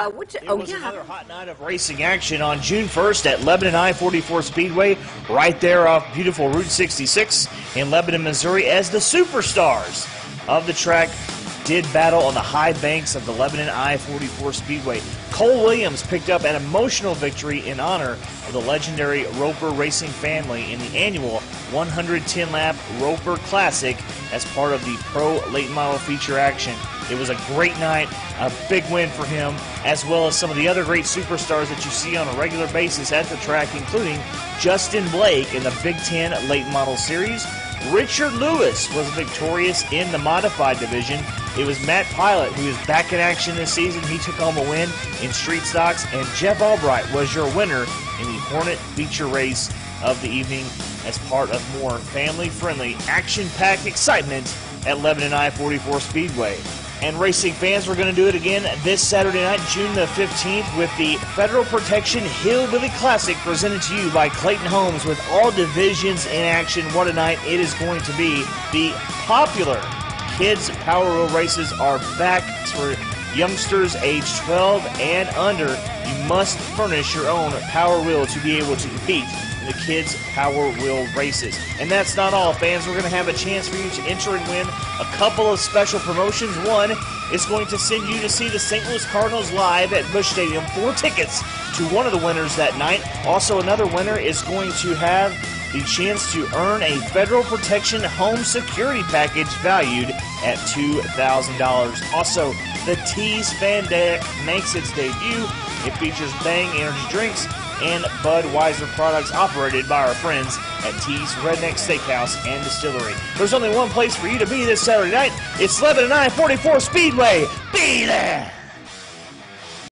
Uh, which, It oh, was yeah. another hot night of racing action on June 1st at Lebanon I-44 Speedway, right there off beautiful Route 66 in Lebanon, Missouri, as the superstars of the track did battle on the high banks of the Lebanon I-44 Speedway. Cole Williams picked up an emotional victory in honor of the legendary Roper Racing family in the annual 110-lap Roper Classic as part of the Pro Late Model feature action. It was a great night, a big win for him, as well as some of the other great superstars that you see on a regular basis at the track, including Justin Blake in the Big Ten Late Model Series. Richard Lewis was victorious in the modified division. It was Matt Pilot who is back in action this season. He took home a win in street stocks, and Jeff Albright was your winner in the Hornet feature race of the evening as part of more family friendly, action packed excitement at Lebanon I 44 Speedway. And racing fans, we're going to do it again this Saturday night, June the 15th, with the Federal Protection Hillbilly Classic presented to you by Clayton Homes with all divisions in action. What a night it is going to be. The popular kids Power Wheel races are back for youngsters age 12 and under. You must furnish your own Power Wheel to be able to compete in the kids Power Wheel races. And that's not all, fans. We're going to have a chance for you to enter and win a couple of special promotions. One is going to send you to see the St. Louis Cardinals live at Busch Stadium. Four tickets to one of the winners that night. Also, another winner is going to have the chance to earn a federal protection home security package valued at $2,000. Also, the Tees Fan Deck makes its debut. It features Bang energy drinks and Budweiser products operated by our friends at Tees Redneck Steakhouse and Distillery. There's only one place for you to be this Saturday night. It's Lebanon I 44 Speedway. Be there!